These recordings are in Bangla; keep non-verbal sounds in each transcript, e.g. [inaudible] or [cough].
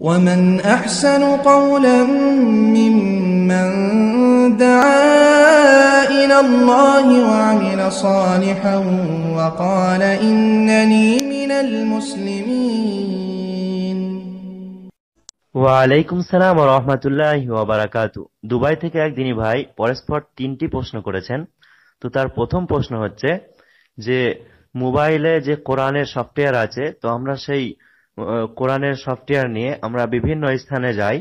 ومن أحسن قولا ممن دعا إلى الله وعمل صالحا وقال إنني من المسلمين ওয়ালাইকুম সালাম ও রহমতুল্লাহ ওয়াবারাকাতু দুবাই থেকে একদিনই ভাই পরস্পর তিনটি প্রশ্ন করেছেন তো তার প্রথম প্রশ্ন হচ্ছে যে মোবাইলে যে কোরআনের সফটওয়্যার আছে তো আমরা সেই আহ, কোরআনের সফটওয়্যার নিয়ে আমরা বিভিন্ন স্থানে যাই,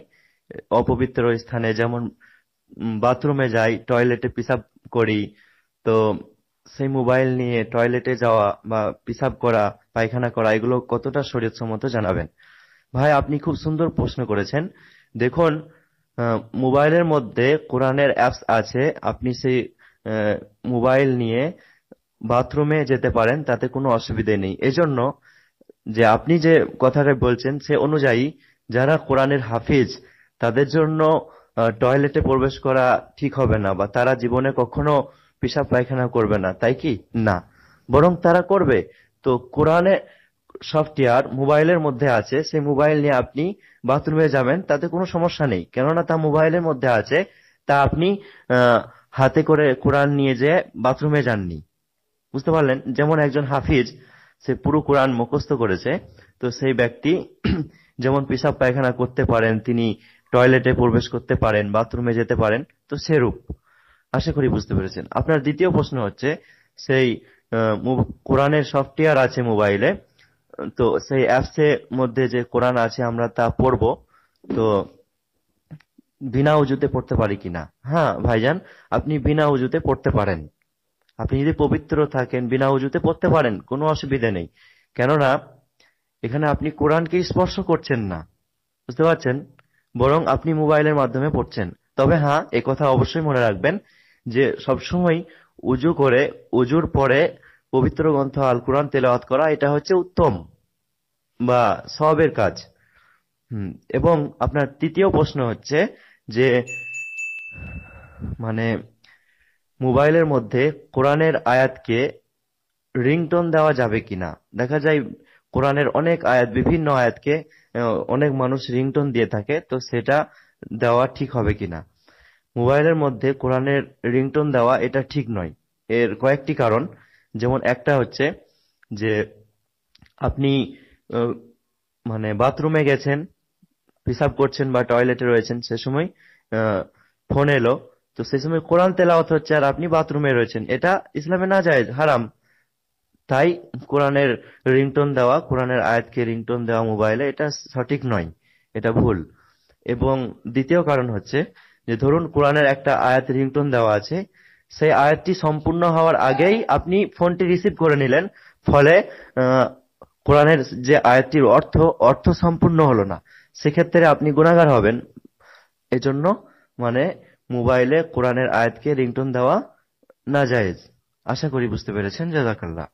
অপবিত্র স্থানে, যেমন বাথরুমে যাই, টয়লেটে পিসাব করি, তো সেই মোবাইল নিয়ে টয়লেটে যাওয়া বা পিসাব করা, পায়খানা করা, এগুলো কতটা শরীয়তসম্মত জানাবেন? ভাই, আপনি খুব সুন্দর প্রশ্ন করেছেন। দেখুন মোবাইলের মধ্যে কোরআনের অ্যাপস আছে, আপনি সেই মোবাইল নিয়ে বাথরুমে যেতে পারেন, তাতে কোনো অসুবিধে নেই। এজন্য যে আপনি যে কথাটা বলছেন, সে অনুযায়ী যারা কোরআনের হাফিজ, তাদের জন্য টয়লেটে প্রবেশ করা ঠিক হবে না বা তারা জীবনে কখনো পেশাব পায়খানা করবে না, তাই কি? না। বরং তারা করবে। তো কোরআনে সফটওয়্যার মোবাইলের মধ্যে আছে, সেই মোবাইল নিয়ে আপনি বাথরুমে যাবেন, তাতে কোনো সমস্যা নেই। কেননা তা মোবাইলের মধ্যে আছে, তা আপনি হাতে করে কোরআন নিয়ে যেয়ে বাথরুমে যাননি। বুঝতে পারলেন? যেমন একজন হাফিজ সে পুরো কোরআন মুখস্থ করেছে। তো সেই ব্যক্তি [clears throat] যেমন পেশাব পায়খানা করতে পারেন, তিনি টয়লেটে প্রবেশ করতে পারেন, বাথরুমে যেতে পারেন, তো সেরূপ আশা করি বুঝতে পেরেছেন। আপনার দ্বিতীয় প্রশ্ন হচ্ছে, সেই কোরআনের সফটওয়্যার আছে মোবাইলে, তো সেই অ্যাপস এর মধ্যে যে কোরআন আছে আমরা তা পড়ব, তো বিনা উজুতে পড়তে পারি কিনা? হ্যাঁ ভাইজান, আপনি বিনা উজুতে পড়তে পারেন। আপনি যদি পবিত্র থাকেন, বিনা উজুতে পড়তে পারেন, কোনো অসুবিধা নেই। কেননা, এখানে আপনি কোরআনকে স্পর্শ করছেন না। বুঝতে পারছেন? বরং আপনি মোবাইলের মাধ্যমে পড়ছেন। তবে হ্যাঁ এ কথা অবশ্যই মনে রাখবেন যে, সবসময় উজু করে উজুর পরে পবিত্র গ্রন্থ আল কোরআন তেলাওয়াত করা, এটা হচ্ছে উত্তম বা সবের কাজ। এবং আপনার তৃতীয় প্রশ্ন হচ্ছে যে মানে মোবাইলের মধ্যে কোরআনের আয়াতকে রিংটোন দেওয়া যাবে কিনা। দেখা যায় কোরআনের অনেক আয়াত, বিভিন্ন আয়াতকে অনেক মানুষ রিংটোন দিয়ে থাকে, তো সেটা দেওয়া ঠিক হবে কিনা। মোবাইলের মধ্যে কোরআনের রিংটোন দেওয়া এটা ঠিক নয়। এর কয়েকটি কারণ, যেমন একটা হচ্ছে যে আপনি মানে বাথরুমে গেছেন, পেশাব করছেন বা টয়লেটে রয়েছেন, সে সময় ফোন এলো তো সেই সময় কোরআন তেলাওয়াত হচ্ছে আর আপনি বাথরুমে রয়েছেন। এটা ইসলামে না যায়, হারাম। তাই কোরআনের রিংটোন দেওয়া, কোরআনের আয়াতকে রিংটোন দেওয়া মোবাইলে এটা সঠিক নয়, এটা ভুল। এবং দ্বিতীয় কারণ হচ্ছে যে ধরুন কোরআনের একটা আয়াত রিংটোন দেওয়া আছে, সেই আয়াতটি সম্পূর্ণ হওয়ার আগেই আপনি ফোনটি রিসিভ করে নিলেন, ফলে কোরআনের যে আয়াতটির অর্থ অর্থ সম্পূর্ণ হলো না। সেক্ষেত্রে আপনি গুণাগার হবেন। এজন্য মানে মোবাইলে কোরআনের আয়াতকে রিংটোন দেওয়া না জায়েজ আশা করি বুঝতে পেরেছেন। জাজাকাল্লাহ